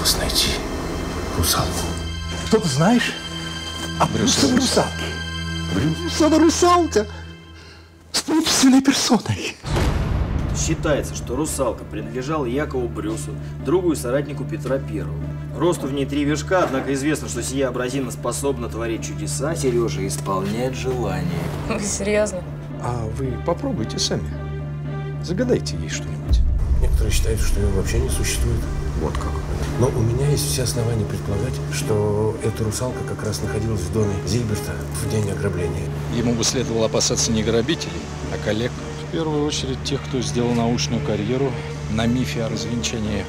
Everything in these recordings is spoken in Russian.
Вас найти русалку. Что ты знаешь о Брюсовой русалке? Брюсова русалка с собственной персоной. Считается, что русалка принадлежала Якову Брюсу, другу и соратнику Петра Первого. Росту в ней три вершка, однако известно, что сия образина способна творить чудеса, Сережа исполнять желания. Вы серьезно? А вы попробуйте сами. Загадайте ей что-нибудь. Некоторые считают, что ее вообще не существует. Вот как. Но у меня есть все основания предполагать, что эта русалка как раз находилась в доме Зильберта в день ограбления. Ему бы следовало опасаться не грабителей, а коллег. В первую очередь тех, кто сделал научную карьеру на мифе о развенчании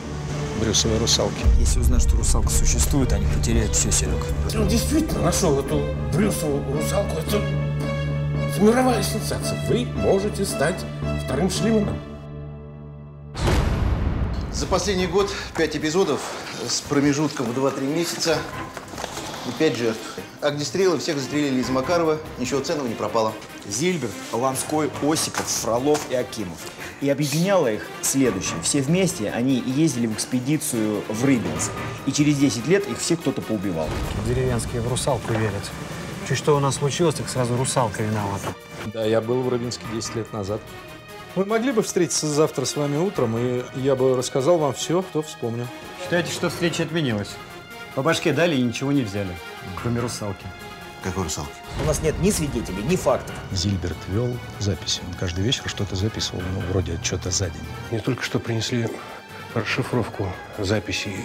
Брюсовой русалки. Если узнать, что русалка существует, они потеряют все, Серег. Он действительно нашел эту Брюсову русалку. Это, это мировая сенсация. Вы можете стать вторым Шлиманом. За последний год пять эпизодов с промежутком в 2-3 месяца и пять жертв. Огнестрелы всех застрелили из Макарова, ничего ценного не пропало. Зильберт, Ланской, Осиков, Фролов и Акимов. И объединяло их следующее. Все вместе они ездили в экспедицию в Рыбинск. И через 10 лет их всех кто-то поубивал. Деревенские в русалку верят. Чуть что у нас случилось, так сразу русалка виновата. Да, я был в Рыбинске 10 лет назад. Мы могли бы встретиться завтра с вами утром, и я бы рассказал вам все, кто вспомнил. Считайте, что встреча отменилась. По башке дали и ничего не взяли, кроме русалки. Какой русалки? У нас нет ни свидетелей, ни фактов. Зильберт вел записи. Он каждый вечер что-то записывал, ну, вроде отчета за день. Мне только что принесли расшифровку записей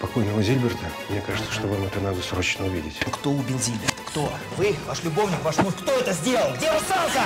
покойного Зильберта. Мне кажется, что вам это надо срочно увидеть. Кто убил Зильберта? Кто? Вы? Ваш любовник? Ваш муж? Кто это сделал? Где русалка?